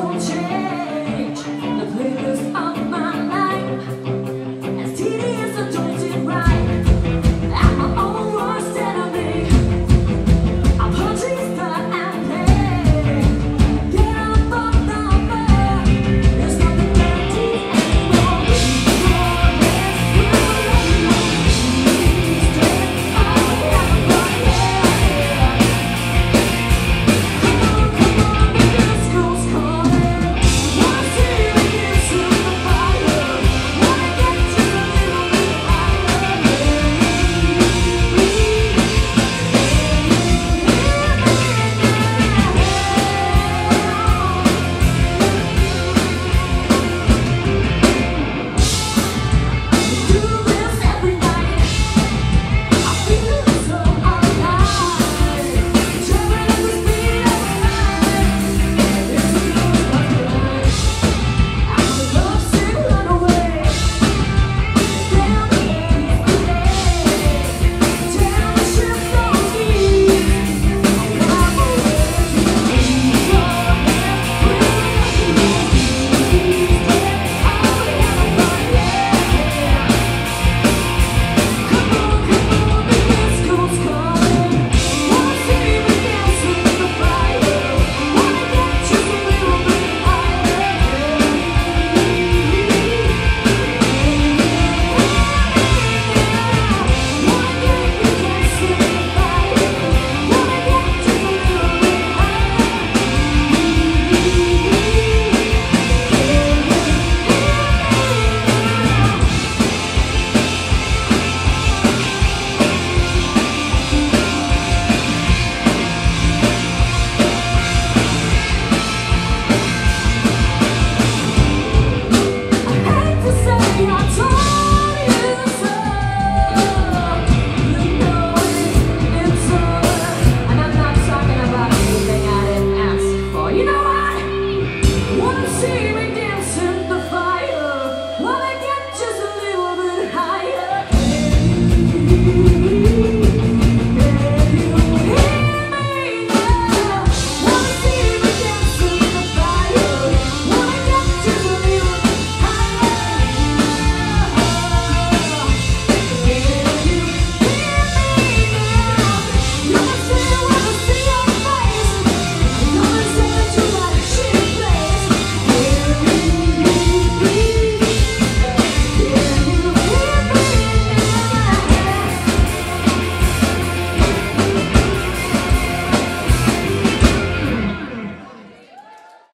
don't